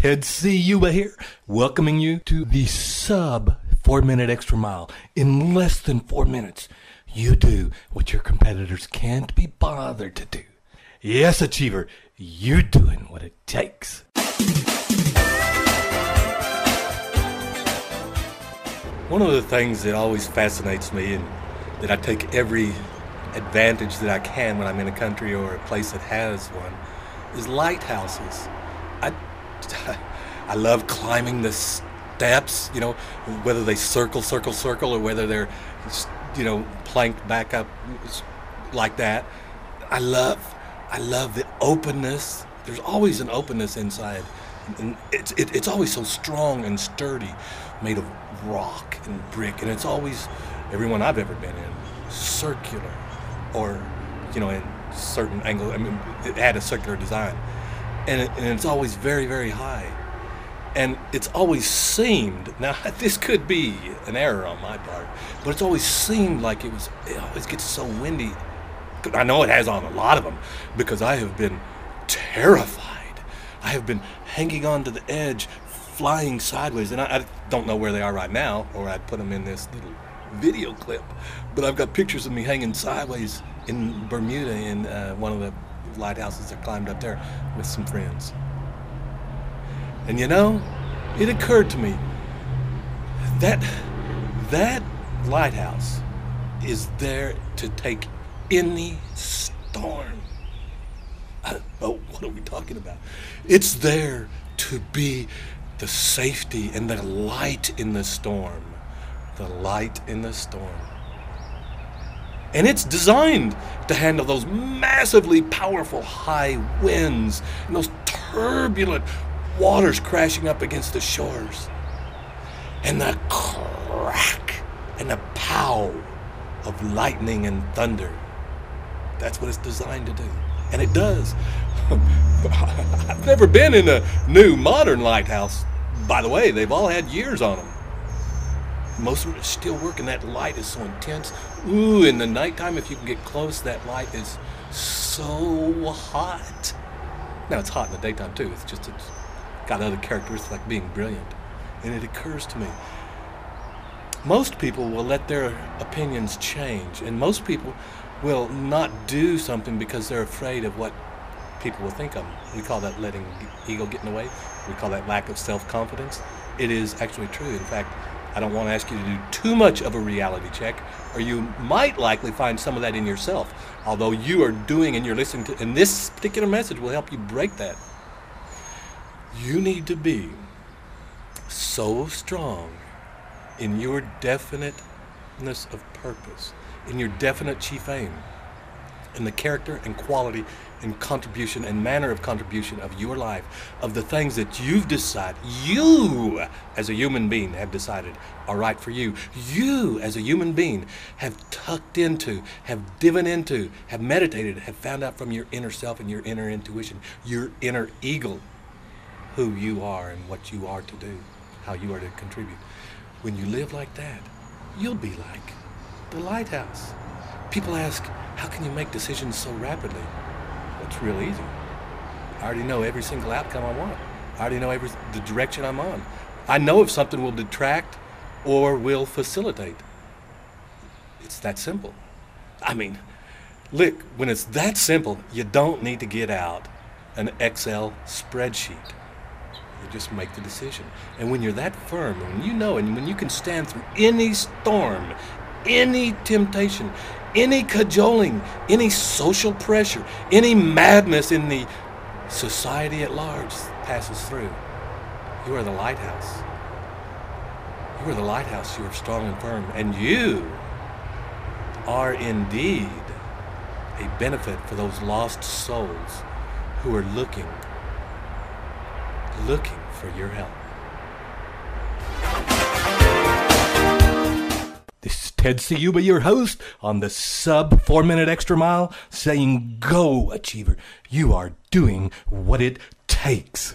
Ted Ciuba here, welcoming you to the sub four minute extra mile. In less than four minutes, you do what your competitors can't be bothered to do. Yes, Achiever, you're doing what it takes. One of the things that always fascinates me and that I take every advantage that I can when I'm in a country or a place that has one is lighthouses. I, I love climbing the steps, you know, whether they circle, circle, circle, or whether they're, you know, planked back up like that. I love, I love the openness. There's always an openness inside. And it's, it, it's always so strong and sturdy, made of rock and brick. And it's always, everyone I've ever been in, circular or, you know, in certain angle. I mean, it had a circular design. And, it, and it's always very, very high. And it's always seemed, now this could be an error on my part, but it's always seemed like it was, it always gets so windy. I know it has on a lot of them because I have been terrified. I have been hanging on to the edge, flying sideways, and I, I don't know where they are right now, or I'd put them in this little video clip. But I've got pictures of me hanging sideways in Bermuda in uh, one of the lighthouses I climbed up there with some friends. And you know, it occurred to me that that lighthouse is there to take any storm. oh, what are we talking about? It's there to be the safety and the light in the storm. The light in the storm. And it's designed to handle those massively powerful high winds and those turbulent waters crashing up against the shores. And the crack and the pow of lightning and thunder. That's what it's designed to do. And it does. I've never been in a new modern lighthouse. By the way, they've all had years on them. Most of it is still working. That light is so intense. Ooh, in the nighttime, if you can get close, that light is so hot. Now, it's hot in the daytime, too. It's just it's got other characteristics like being brilliant. And it occurs to me most people will let their opinions change, and most people will not do something because they're afraid of what people will think of them. We call that letting ego get in the way. We call that lack of self confidence. It is actually true. In fact, I don't want to ask you to do too much of a reality check, or you might likely find some of that in yourself. Although you are doing and you're listening to, and this particular message will help you break that. You need to be so strong in your definiteness of purpose, in your definite chief aim, in the character and quality and contribution and manner of contribution of your life, of the things that you've decided, you as a human being have decided are right for you. You as a human being have tucked into, have divin into, have meditated, have found out from your inner self and your inner intuition, your inner eagle, who you are and what you are to do, how you are to contribute. When you live like that, you'll be like the lighthouse. People ask, how can you make decisions so rapidly? It's real easy. I already know every single outcome I want. I already know every the direction I'm on. I know if something will detract or will facilitate. It's that simple. I mean, look, when it's that simple, you don't need to get out an Excel spreadsheet. You just make the decision. And when you're that firm, when you know, and when you can stand through any storm, any temptation, any cajoling, any social pressure, any madness in the society at large passes through. You are the lighthouse. You are the lighthouse. You are strong and firm. And you are indeed a benefit for those lost souls who are looking, looking for your help. Ted Ciuba, your host on the sub four minute extra mile, saying, Go, Achiever. You are doing what it takes.